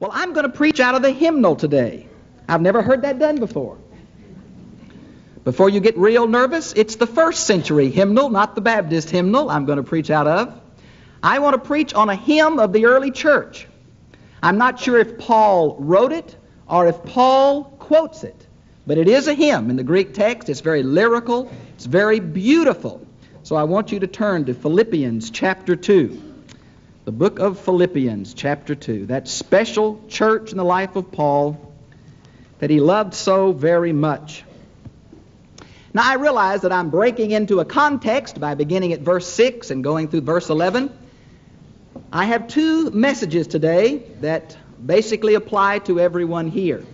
Well, I'm going to preach out of the hymnal today. I've never heard that done before. Before you get real nervous, it's the first century hymnal, not the Baptist hymnal I'm going to preach out of. I want to preach on a hymn of the early church. I'm not sure if Paul wrote it or if Paul quotes it, but it is a hymn in the Greek text. It's very lyrical, it's very beautiful. So I want you to turn to Philippians chapter 2 the book of Philippians, chapter 2, that special church in the life of Paul that he loved so very much. Now, I realize that I'm breaking into a context by beginning at verse 6 and going through verse 11. I have two messages today that basically apply to everyone here.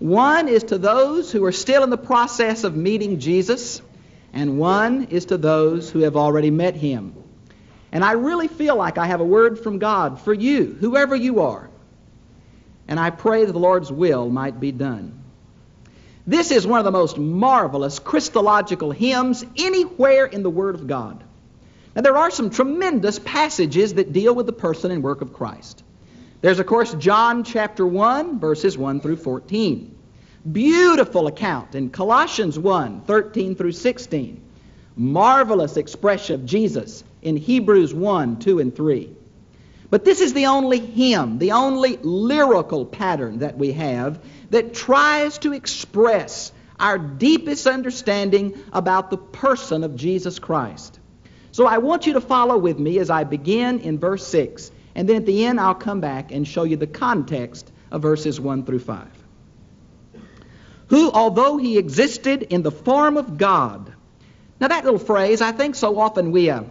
One is to those who are still in the process of meeting Jesus, and one is to those who have already met him. And I really feel like I have a word from God for you, whoever you are. And I pray that the Lord's will might be done. This is one of the most marvelous Christological hymns anywhere in the Word of God. Now, there are some tremendous passages that deal with the person and work of Christ. There's, of course, John chapter 1, verses 1 through 14. Beautiful account in Colossians 1, 13 through 16. Marvelous expression of Jesus in Hebrews 1, 2, and 3. But this is the only hymn, the only lyrical pattern that we have that tries to express our deepest understanding about the person of Jesus Christ. So I want you to follow with me as I begin in verse 6, and then at the end I'll come back and show you the context of verses 1 through 5. Who, although he existed in the form of God, now that little phrase, I think so often we uh,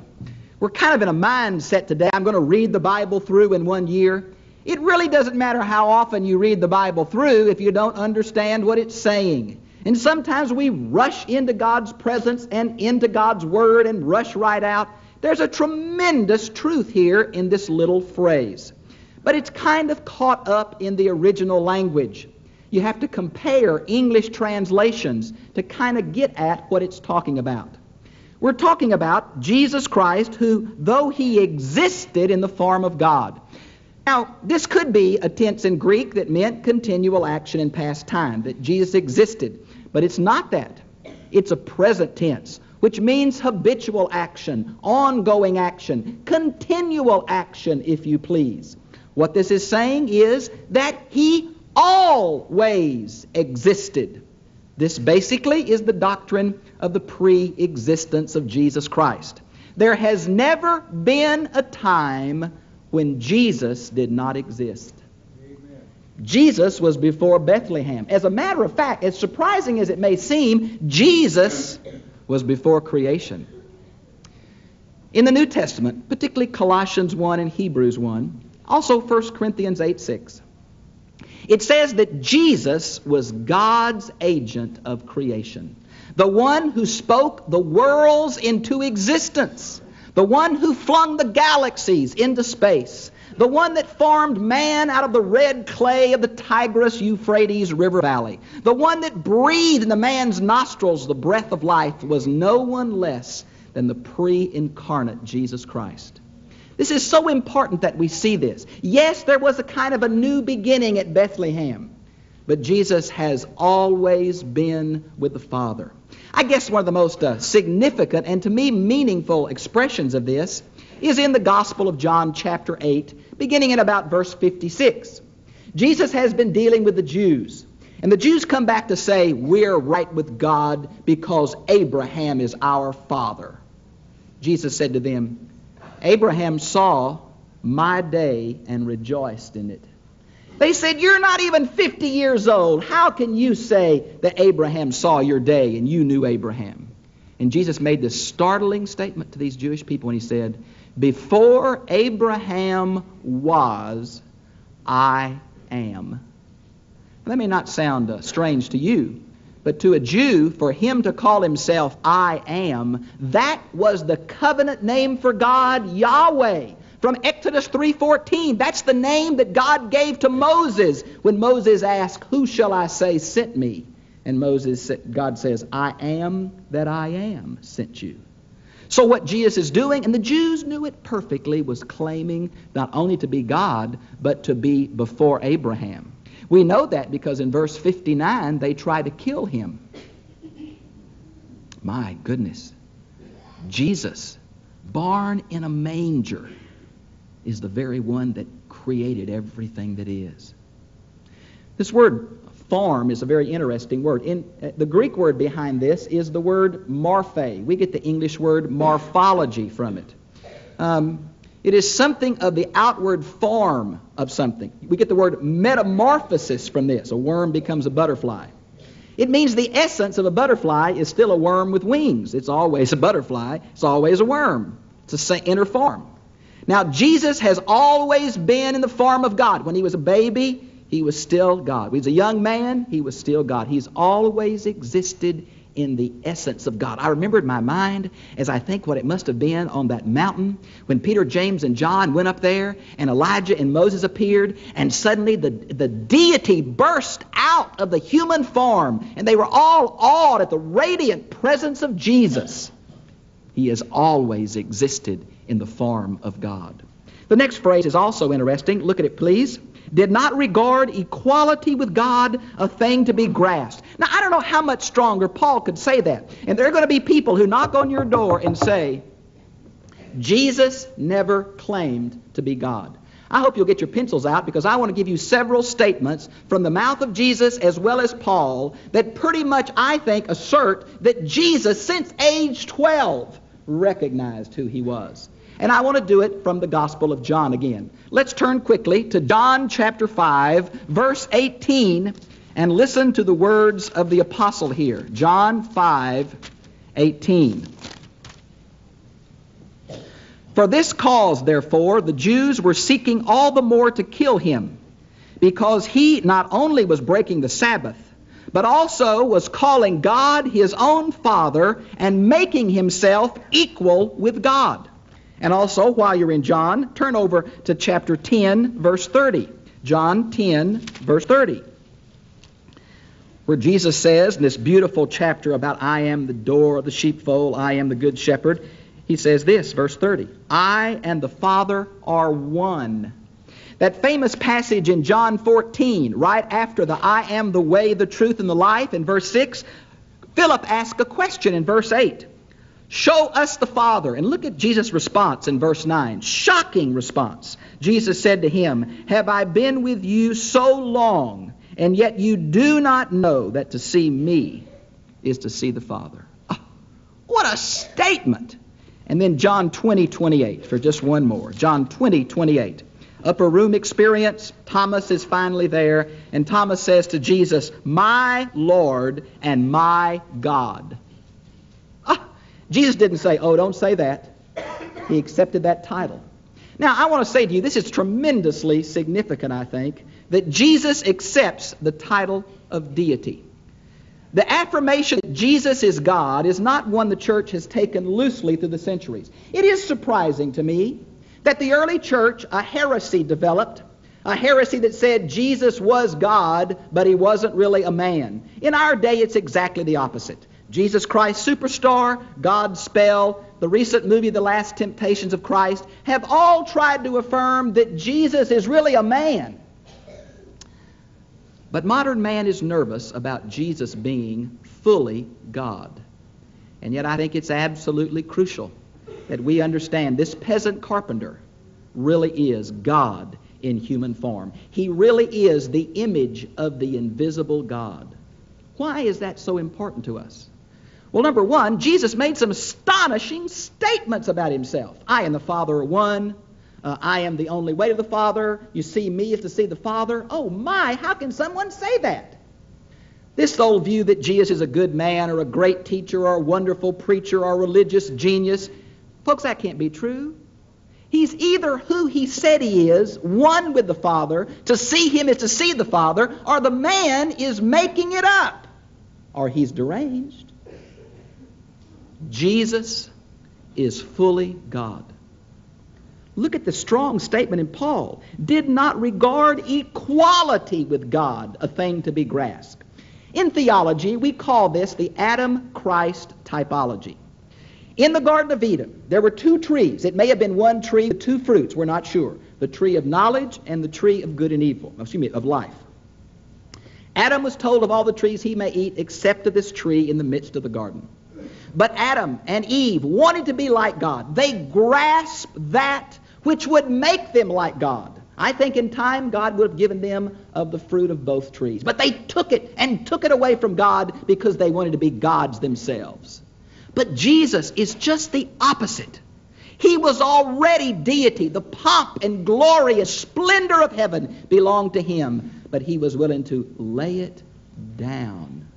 we're kind of in a mindset today. I'm going to read the Bible through in one year. It really doesn't matter how often you read the Bible through if you don't understand what it's saying. And sometimes we rush into God's presence and into God's Word and rush right out. There's a tremendous truth here in this little phrase. But it's kind of caught up in the original language. You have to compare English translations to kind of get at what it's talking about. We're talking about Jesus Christ, who, though he existed in the form of God. Now, this could be a tense in Greek that meant continual action in past time, that Jesus existed. But it's not that. It's a present tense, which means habitual action, ongoing action, continual action, if you please. What this is saying is that he always existed. This basically is the doctrine of the pre existence of Jesus Christ. There has never been a time when Jesus did not exist. Amen. Jesus was before Bethlehem. As a matter of fact, as surprising as it may seem, Jesus was before creation. In the New Testament, particularly Colossians 1 and Hebrews 1, also 1 Corinthians 8 6, it says that Jesus was God's agent of creation, the one who spoke the worlds into existence, the one who flung the galaxies into space, the one that formed man out of the red clay of the Tigris Euphrates River Valley, the one that breathed in the man's nostrils the breath of life was no one less than the pre incarnate Jesus Christ. This is so important that we see this. Yes, there was a kind of a new beginning at Bethlehem, but Jesus has always been with the Father. I guess one of the most uh, significant and to me meaningful expressions of this is in the Gospel of John, chapter 8, beginning in about verse 56. Jesus has been dealing with the Jews. And the Jews come back to say, We're right with God because Abraham is our father. Jesus said to them, Abraham saw my day and rejoiced in it. They said, You're not even 50 years old. How can you say that Abraham saw your day and you knew Abraham? And Jesus made this startling statement to these Jewish people when he said, Before Abraham was, I am. That may not sound uh, strange to you, but to a Jew, for him to call himself I am, that was the covenant name for God, Yahweh. From Exodus 3:14, that's the name that God gave to Moses when Moses asked, "Who shall I say sent me?" And Moses God says, "I am that I am sent you." So what Jesus is doing, and the Jews knew it perfectly, was claiming not only to be God, but to be before Abraham. We know that because in verse 59 they try to kill him. My goodness. Jesus, born in a manger, is the very one that created everything that is. This word farm is a very interesting word. In, uh, the Greek word behind this is the word morphe. We get the English word morphology from it. Um, it is something of the outward form of something. We get the word metamorphosis from this. A worm becomes a butterfly. It means the essence of a butterfly is still a worm with wings. It's always a butterfly. It's always a worm. It's an inner form. Now, Jesus has always been in the form of God. When he was a baby, he was still God. When he was a young man, he was still God. He's always existed in the essence of God. I remember in my mind as I think what it must have been on that mountain when Peter, James, and John went up there and Elijah and Moses appeared, and suddenly the, the deity burst out of the human form, and they were all awed at the radiant presence of Jesus. He has always existed in the form of God. The next phrase is also interesting. Look at it, please did not regard equality with God a thing to be grasped. Now, I don't know how much stronger Paul could say that. And there are going to be people who knock on your door and say, Jesus never claimed to be God. I hope you'll get your pencils out because I want to give you several statements from the mouth of Jesus as well as Paul that pretty much, I think, assert that Jesus, since age 12, recognized who he was. And I want to do it from the Gospel of John again. Let's turn quickly to John chapter 5, verse 18, and listen to the words of the apostle here. John 5, 18. For this cause, therefore, the Jews were seeking all the more to kill him, because he not only was breaking the Sabbath, but also was calling God his own Father and making himself equal with God. And also, while you're in John, turn over to chapter 10, verse 30. John 10, verse 30. Where Jesus says in this beautiful chapter about I am the door of the sheepfold, I am the good shepherd, he says this, verse 30 I and the Father are one. That famous passage in John 14, right after the I am the way, the truth, and the life, in verse 6, Philip asks a question in verse 8. Show us the Father. And look at Jesus' response in verse 9. Shocking response. Jesus said to him, Have I been with you so long, and yet you do not know that to see me is to see the Father? Oh, what a statement! And then John 20, 28, for just one more. John 20, 28. Upper room experience. Thomas is finally there, and Thomas says to Jesus, My Lord and my God. Jesus didn't say, oh, don't say that. He accepted that title. Now, I want to say to you, this is tremendously significant, I think, that Jesus accepts the title of deity. The affirmation that Jesus is God is not one the church has taken loosely through the centuries. It is surprising to me that the early church, a heresy developed, a heresy that said Jesus was God, but he wasn't really a man. In our day, it's exactly the opposite. Jesus Christ Superstar, Godspell, the recent movie The Last Temptations of Christ have all tried to affirm that Jesus is really a man. But modern man is nervous about Jesus being fully God. And yet I think it's absolutely crucial that we understand this peasant carpenter really is God in human form. He really is the image of the invisible God. Why is that so important to us? Well, number one, Jesus made some astonishing statements about himself. I and the Father are one. Uh, I am the only way to the Father. You see me is to see the Father. Oh my, how can someone say that? This old view that Jesus is a good man or a great teacher or a wonderful preacher or a religious genius, folks, that can't be true. He's either who he said he is, one with the Father, to see him is to see the Father, or the man is making it up, or he's deranged. Jesus is fully God. Look at the strong statement in Paul. Did not regard equality with God a thing to be grasped. In theology, we call this the Adam Christ typology. In the Garden of Eden, there were two trees. It may have been one tree with two fruits, we're not sure. The tree of knowledge and the tree of good and evil, excuse me, of life. Adam was told of all the trees he may eat except of this tree in the midst of the garden. But Adam and Eve wanted to be like God. They grasped that which would make them like God. I think in time God would have given them of the fruit of both trees. But they took it and took it away from God because they wanted to be gods themselves. But Jesus is just the opposite. He was already deity. The pomp and glory and splendor of heaven belonged to him, but he was willing to lay it down.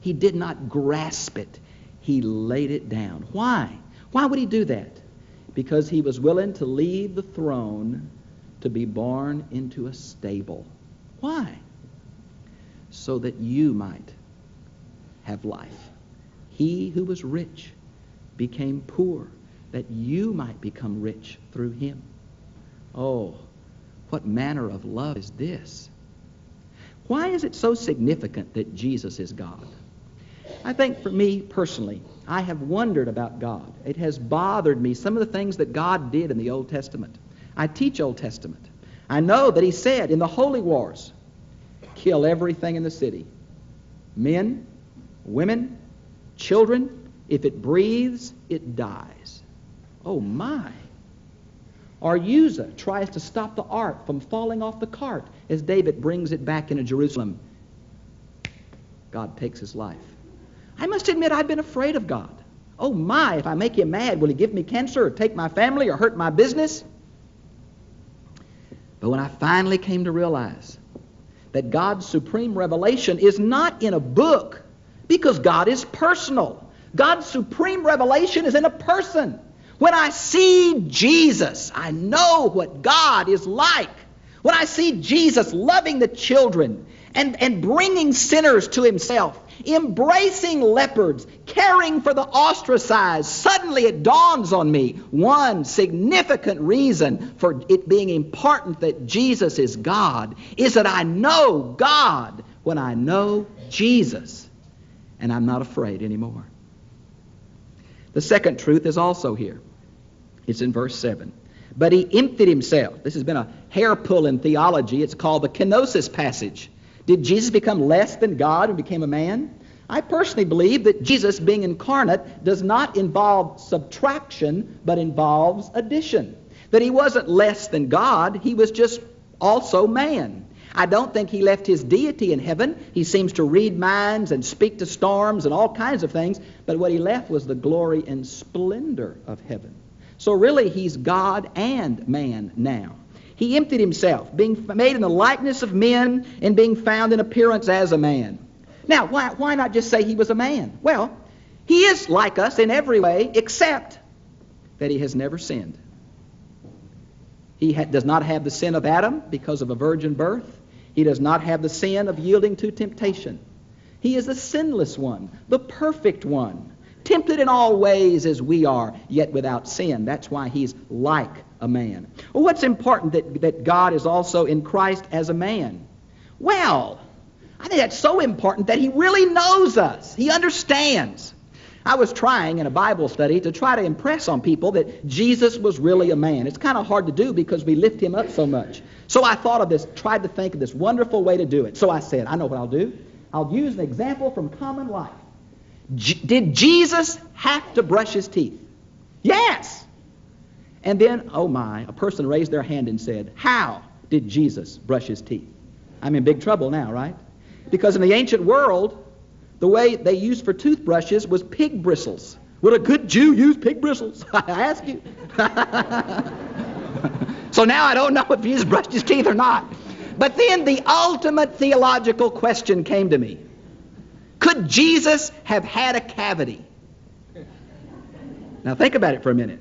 He did not grasp it. He laid it down. Why? Why would he do that? Because he was willing to leave the throne to be born into a stable. Why? So that you might have life. He who was rich became poor that you might become rich through him. Oh, what manner of love is this? Why is it so significant that Jesus is God? I think for me personally, I have wondered about God. It has bothered me some of the things that God did in the Old Testament. I teach Old Testament. I know that He said in the holy wars, kill everything in the city men, women, children. If it breathes, it dies. Oh my. Or Uzzah tries to stop the ark from falling off the cart as David brings it back into Jerusalem. God takes his life. I must admit I've been afraid of God. Oh my, if I make him mad, will he give me cancer or take my family or hurt my business? But when I finally came to realize that God's supreme revelation is not in a book because God is personal. God's supreme revelation is in a person. When I see Jesus, I know what God is like. When I see Jesus loving the children and, and bringing sinners to himself, embracing leopards, caring for the ostracized, suddenly it dawns on me one significant reason for it being important that Jesus is God is that I know God when I know Jesus, and I'm not afraid anymore. The second truth is also here. It's in verse 7. But he emptied himself. This has been a hair pull in theology. It's called the kenosis passage. Did Jesus become less than God and became a man? I personally believe that Jesus being incarnate does not involve subtraction, but involves addition. That he wasn't less than God, he was just also man. I don't think he left his deity in heaven. He seems to read minds and speak to storms and all kinds of things, but what he left was the glory and splendor of heaven. So really, he's God and man now. He emptied himself, being made in the likeness of men and being found in appearance as a man. Now, why, why not just say he was a man? Well, he is like us in every way except that he has never sinned. He ha- does not have the sin of Adam because of a virgin birth. He does not have the sin of yielding to temptation. He is the sinless one, the perfect one tempted in all ways as we are, yet without sin. That's why he's like a man. Well, what's important that, that God is also in Christ as a man? Well, I think that's so important that he really knows us. He understands. I was trying in a Bible study to try to impress on people that Jesus was really a man. It's kind of hard to do because we lift him up so much. So I thought of this, tried to think of this wonderful way to do it. So I said, I know what I'll do. I'll use an example from common life. J- did Jesus have to brush his teeth? Yes. And then, oh my, a person raised their hand and said, How did Jesus brush his teeth? I'm in big trouble now, right? Because in the ancient world, the way they used for toothbrushes was pig bristles. Would a good Jew use pig bristles? I ask you. so now I don't know if Jesus brushed his teeth or not. But then the ultimate theological question came to me. Could Jesus have had a cavity? Now think about it for a minute.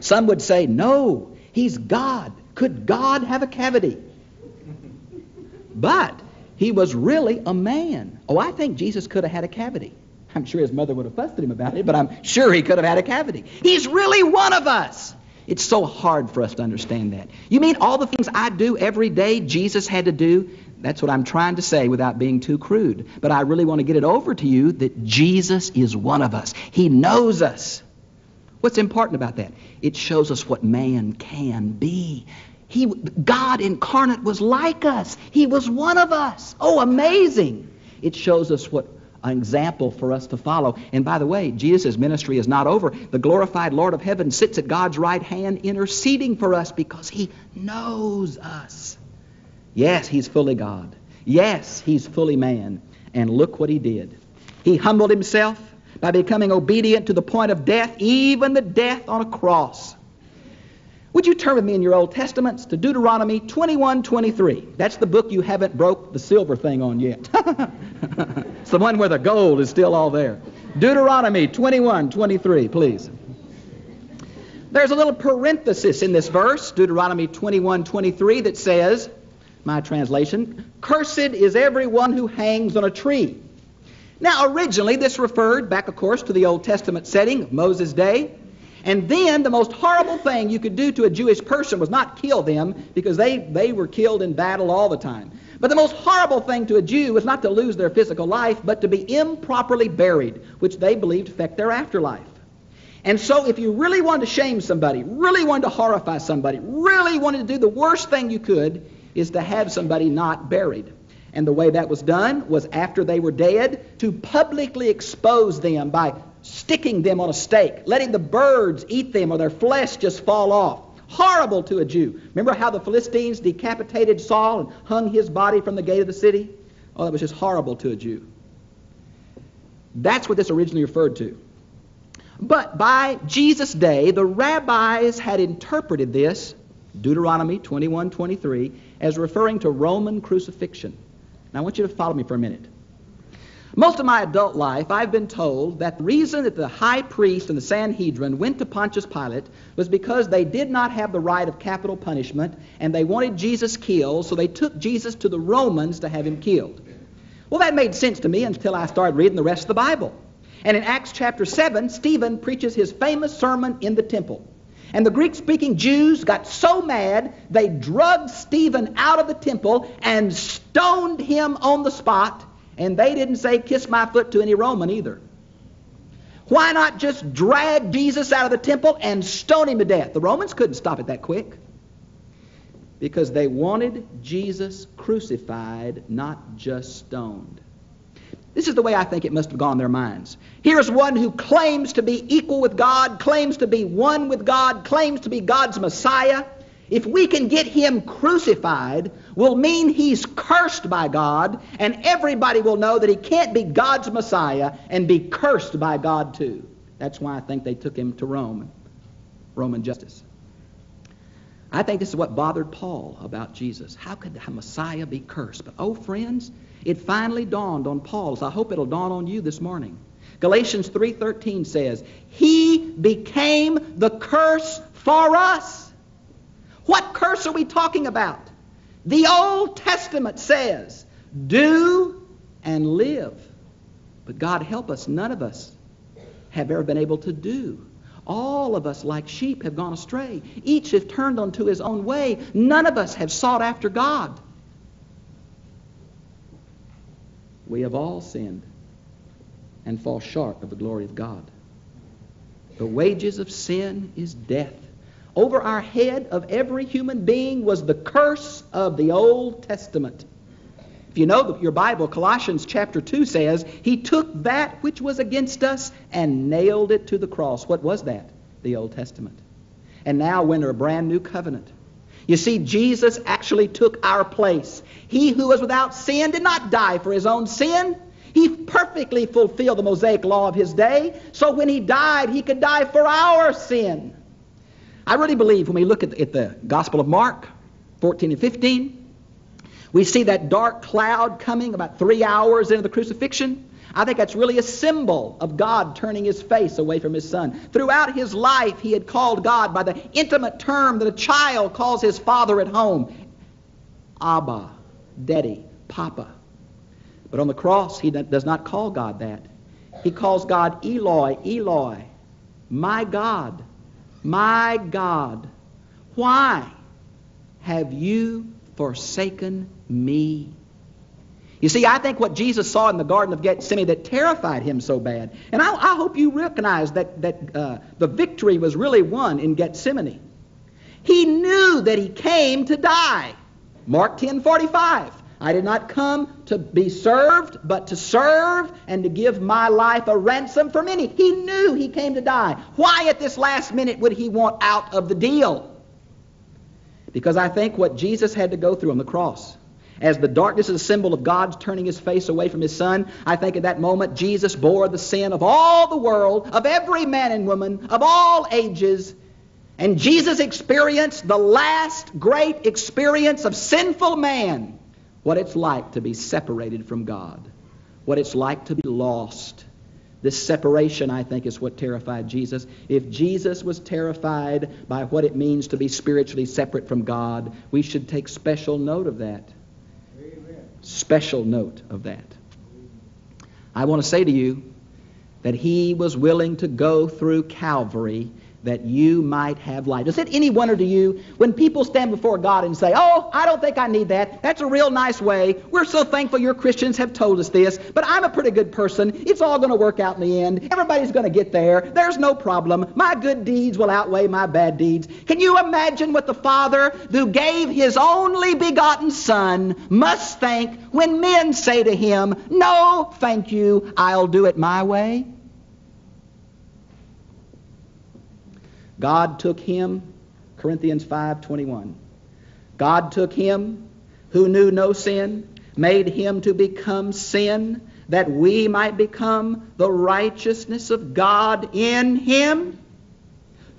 Some would say, no, he's God. Could God have a cavity? But he was really a man. Oh, I think Jesus could have had a cavity. I'm sure his mother would have fussed at him about it, but I'm sure he could have had a cavity. He's really one of us. It's so hard for us to understand that. You mean all the things I do every day Jesus had to do? That's what I'm trying to say without being too crude. But I really want to get it over to you that Jesus is one of us. He knows us. What's important about that? It shows us what man can be. He, God incarnate was like us. He was one of us. Oh, amazing. It shows us what an example for us to follow. And by the way, Jesus' ministry is not over. The glorified Lord of heaven sits at God's right hand interceding for us because he knows us. Yes, he's fully God. Yes, he's fully man. And look what he did. He humbled himself by becoming obedient to the point of death, even the death on a cross. Would you turn with me in your Old Testaments to Deuteronomy 21 23? That's the book you haven't broke the silver thing on yet. it's the one where the gold is still all there. Deuteronomy 21 23, please. There's a little parenthesis in this verse, Deuteronomy 21 23, that says, my translation, Cursed is everyone who hangs on a tree. Now, originally, this referred back, of course, to the Old Testament setting of Moses' day. And then the most horrible thing you could do to a Jewish person was not kill them because they, they were killed in battle all the time. But the most horrible thing to a Jew was not to lose their physical life, but to be improperly buried, which they believed affect their afterlife. And so if you really wanted to shame somebody, really wanted to horrify somebody, really wanted to do the worst thing you could, is to have somebody not buried. And the way that was done was after they were dead, to publicly expose them by sticking them on a stake, letting the birds eat them or their flesh just fall off. Horrible to a Jew. Remember how the Philistines decapitated Saul and hung his body from the gate of the city? Oh, that was just horrible to a Jew. That's what this originally referred to. But by Jesus' day, the rabbis had interpreted this, Deuteronomy 21 23, as referring to Roman crucifixion. Now I want you to follow me for a minute. Most of my adult life, I've been told that the reason that the high priest and the Sanhedrin went to Pontius Pilate was because they did not have the right of capital punishment and they wanted Jesus killed, so they took Jesus to the Romans to have him killed. Well, that made sense to me until I started reading the rest of the Bible. And in Acts chapter 7, Stephen preaches his famous sermon in the temple. And the Greek speaking Jews got so mad, they drugged Stephen out of the temple and stoned him on the spot. And they didn't say, kiss my foot to any Roman either. Why not just drag Jesus out of the temple and stone him to death? The Romans couldn't stop it that quick. Because they wanted Jesus crucified, not just stoned. This is the way I think it must have gone in their minds. Here's one who claims to be equal with God, claims to be one with God, claims to be God's Messiah. If we can get him crucified, will mean he's cursed by God, and everybody will know that he can't be God's Messiah and be cursed by God too. That's why I think they took him to Rome, Roman justice. I think this is what bothered Paul about Jesus. How could the Messiah be cursed? But oh, friends, it finally dawned on Paul, so I hope it'll dawn on you this morning. Galatians 3:13 says, "He became the curse for us." What curse are we talking about? The Old Testament says, "Do and live." But God help us, none of us have ever been able to do. All of us, like sheep, have gone astray. Each have turned unto his own way. None of us have sought after God. We have all sinned and fall short of the glory of God. The wages of sin is death. Over our head of every human being was the curse of the Old Testament. If you know your Bible, Colossians chapter 2 says, He took that which was against us and nailed it to the cross. What was that? The Old Testament. And now we're a brand new covenant. You see, Jesus actually took our place. He who was without sin did not die for his own sin. He perfectly fulfilled the Mosaic law of his day. So when he died, he could die for our sin. I really believe when we look at, at the Gospel of Mark 14 and 15, we see that dark cloud coming about three hours into the crucifixion. I think that's really a symbol of God turning his face away from his son. Throughout his life, he had called God by the intimate term that a child calls his father at home Abba, Daddy, Papa. But on the cross, he does not call God that. He calls God Eloi, Eloi, my God, my God. Why have you forsaken me? You see, I think what Jesus saw in the Garden of Gethsemane that terrified him so bad, and I, I hope you recognize that, that uh, the victory was really won in Gethsemane. He knew that he came to die. Mark 10 45. I did not come to be served, but to serve and to give my life a ransom for many. He knew he came to die. Why at this last minute would he want out of the deal? Because I think what Jesus had to go through on the cross, as the darkness is a symbol of God's turning his face away from his son, I think at that moment Jesus bore the sin of all the world, of every man and woman, of all ages. And Jesus experienced the last great experience of sinful man what it's like to be separated from God, what it's like to be lost. This separation, I think, is what terrified Jesus. If Jesus was terrified by what it means to be spiritually separate from God, we should take special note of that. Special note of that. I want to say to you that he was willing to go through Calvary that you might have life. Does it any wonder to you when people stand before God and say, Oh, I don't think I need that. That's a real nice way. We're so thankful your Christians have told us this, but I'm a pretty good person. It's all going to work out in the end. Everybody's going to get there. There's no problem. My good deeds will outweigh my bad deeds. Can you imagine what the Father who gave his only begotten Son must think when men say to him, No, thank you, I'll do it my way? God took him, Corinthians 5:21. God took him who knew no sin, made him to become sin that we might become the righteousness of God in him.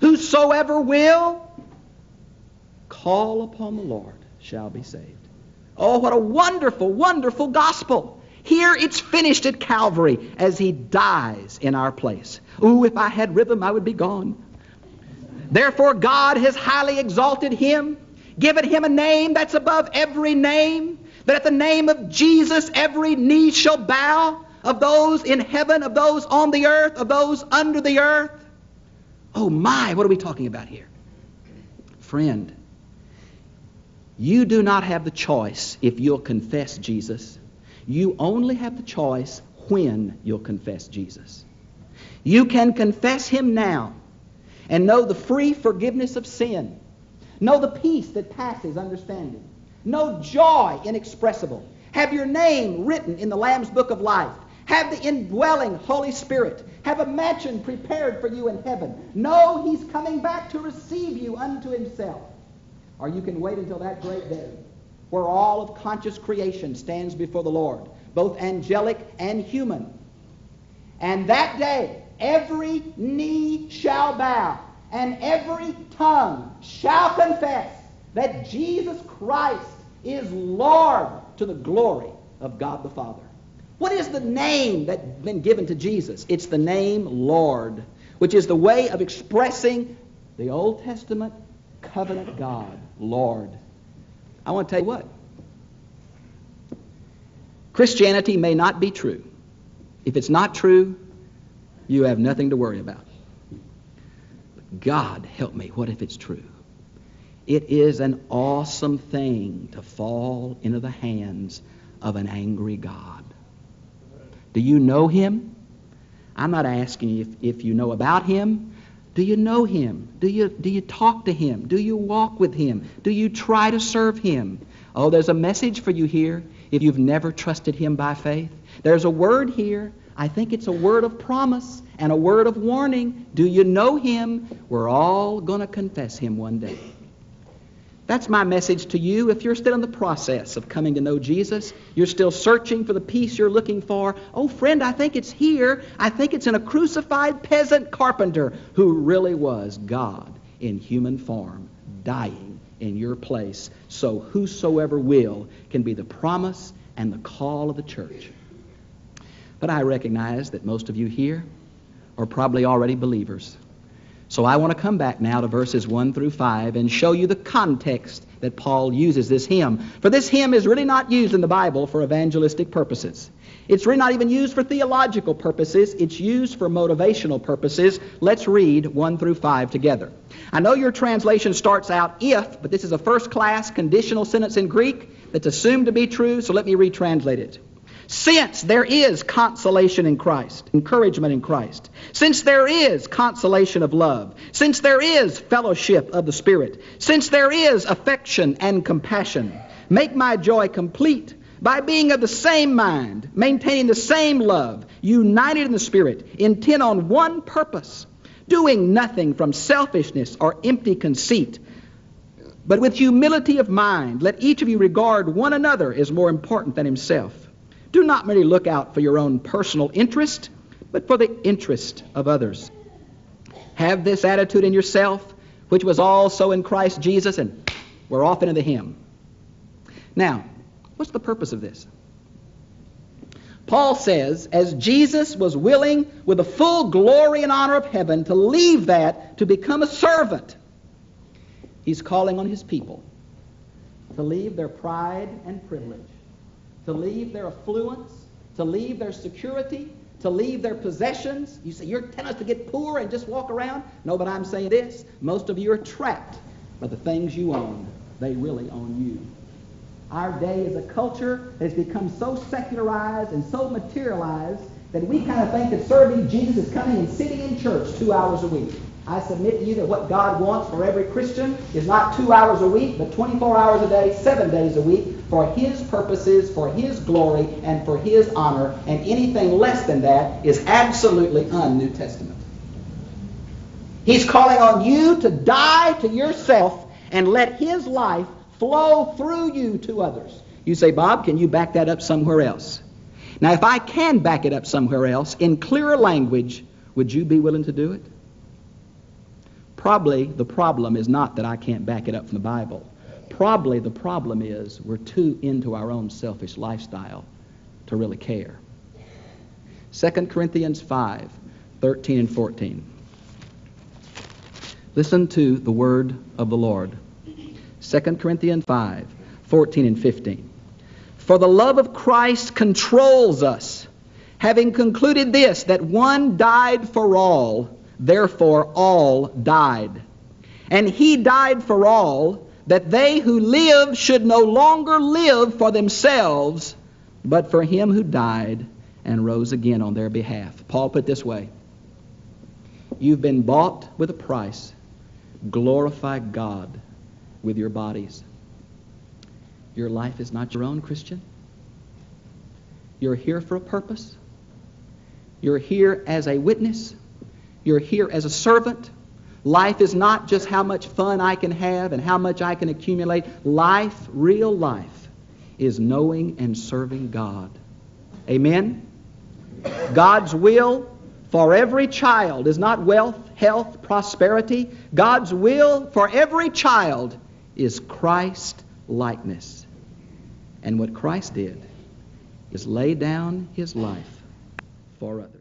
Whosoever will call upon the Lord shall be saved. Oh, what a wonderful, wonderful gospel. Here it's finished at Calvary as he dies in our place. Ooh, if I had rhythm, I would be gone. Therefore, God has highly exalted him, given him a name that's above every name, that at the name of Jesus every knee shall bow, of those in heaven, of those on the earth, of those under the earth. Oh my, what are we talking about here? Friend, you do not have the choice if you'll confess Jesus. You only have the choice when you'll confess Jesus. You can confess him now and know the free forgiveness of sin. Know the peace that passes understanding. Know joy inexpressible. Have your name written in the Lamb's book of life. Have the indwelling Holy Spirit. Have a mansion prepared for you in heaven. Know He's coming back to receive you unto Himself. Or you can wait until that great day where all of conscious creation stands before the Lord, both angelic and human. And that day, every knee shall bow and every tongue shall confess that Jesus Christ is Lord to the glory of God the Father. What is the name that's been given to Jesus? It's the name Lord, which is the way of expressing the Old Testament covenant God, Lord. I want to tell you what. Christianity may not be true. If it's not true, you have nothing to worry about. God help me, what if it's true? It is an awesome thing to fall into the hands of an angry God. Do you know him? I'm not asking if, if you know about him. Do you know him? Do you, do you talk to him? Do you walk with him? Do you try to serve him? Oh, there's a message for you here if you've never trusted him by faith. There's a word here I think it's a word of promise and a word of warning. Do you know him? We're all going to confess him one day. That's my message to you. If you're still in the process of coming to know Jesus, you're still searching for the peace you're looking for. Oh, friend, I think it's here. I think it's in a crucified peasant carpenter who really was God in human form, dying in your place. So whosoever will can be the promise and the call of the church. But I recognize that most of you here are probably already believers. So I want to come back now to verses 1 through 5 and show you the context that Paul uses this hymn. For this hymn is really not used in the Bible for evangelistic purposes. It's really not even used for theological purposes. It's used for motivational purposes. Let's read 1 through 5 together. I know your translation starts out if, but this is a first class conditional sentence in Greek that's assumed to be true, so let me retranslate it. Since there is consolation in Christ, encouragement in Christ, since there is consolation of love, since there is fellowship of the Spirit, since there is affection and compassion, make my joy complete by being of the same mind, maintaining the same love, united in the Spirit, intent on one purpose, doing nothing from selfishness or empty conceit, but with humility of mind, let each of you regard one another as more important than himself. Do not merely look out for your own personal interest, but for the interest of others. Have this attitude in yourself, which was also in Christ Jesus, and we're off into the hymn. Now, what's the purpose of this? Paul says, as Jesus was willing, with the full glory and honor of heaven, to leave that to become a servant, he's calling on his people to leave their pride and privilege to leave their affluence, to leave their security, to leave their possessions. You say, You're telling us to get poor and just walk around? No, but I'm saying this. Most of you are trapped by the things you own. They really own you. Our day is a culture has become so secularized and so materialized that we kind of think that serving Jesus is coming and sitting in church two hours a week. I submit to you that what God wants for every Christian is not two hours a week, but 24 hours a day, seven days a week, for His purposes, for His glory, and for His honor. And anything less than that is absolutely un-New Testament. He's calling on you to die to yourself and let His life flow through you to others. You say, Bob, can you back that up somewhere else? Now, if I can back it up somewhere else in clearer language, would you be willing to do it? Probably the problem is not that I can't back it up from the Bible. Probably the problem is we're too into our own selfish lifestyle to really care. 2 Corinthians 5, 13 and 14. Listen to the word of the Lord. 2 Corinthians 5, 14 and 15. For the love of Christ controls us, having concluded this, that one died for all Therefore, all died. And he died for all, that they who live should no longer live for themselves, but for him who died and rose again on their behalf. Paul put this way You've been bought with a price. Glorify God with your bodies. Your life is not your own, Christian. You're here for a purpose. You're here as a witness. You're here as a servant. Life is not just how much fun I can have and how much I can accumulate. Life, real life, is knowing and serving God. Amen? God's will for every child is not wealth, health, prosperity. God's will for every child is Christ likeness. And what Christ did is lay down his life for others.